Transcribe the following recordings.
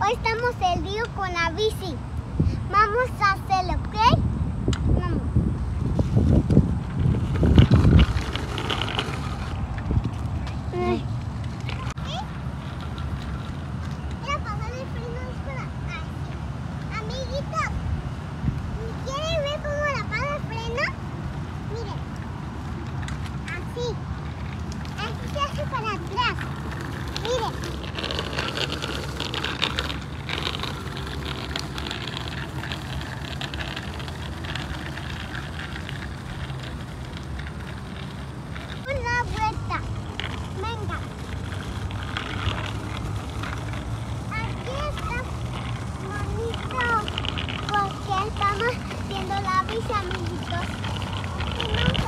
Hoy estamos el río con la bici. Vamos a hacerlo. 下面一个。我可以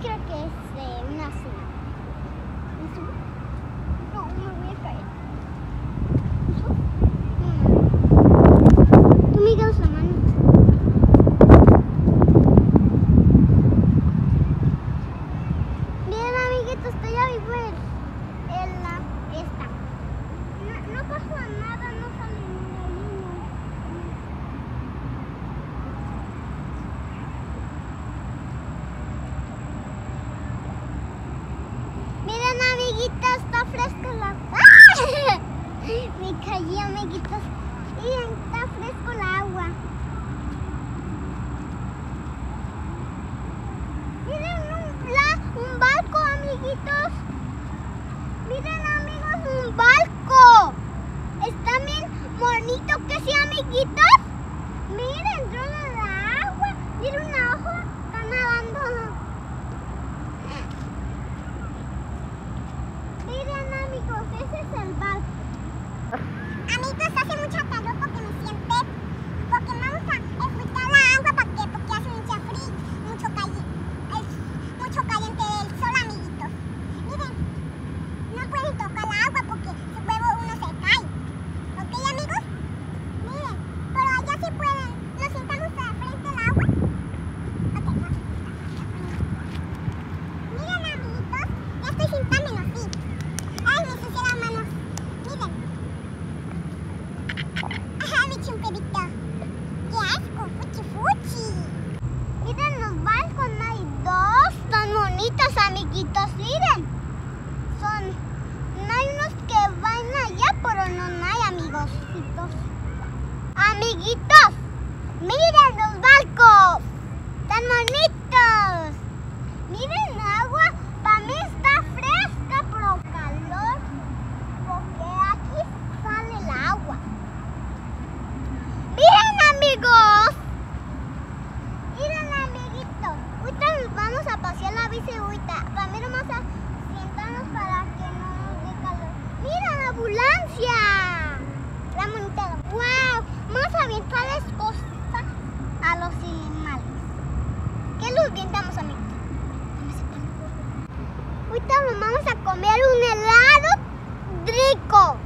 creo que es eh, una azul. No, me voy a caer. No. Tú me das la mano. Bien, amiguitos, estoy ya vivo. allí, amiguitos. Y está fresco el agua. Miren un, la, un barco, amiguitos. Miren, amigos, un barco. Está bien bonito que sea, amiguitos. Ajá, mi chumperito. ¡Qué asco! ¡Fuchi, fuchi! Miren los barcos, no hay dos. Son bonitos, amiguitos, miren. Son... No hay unos que van allá, pero no hay amigos. Amiguitos. les gusta a los animales? ¿Qué los pintamos, amiguito? Ahorita nos vamos a comer un helado rico.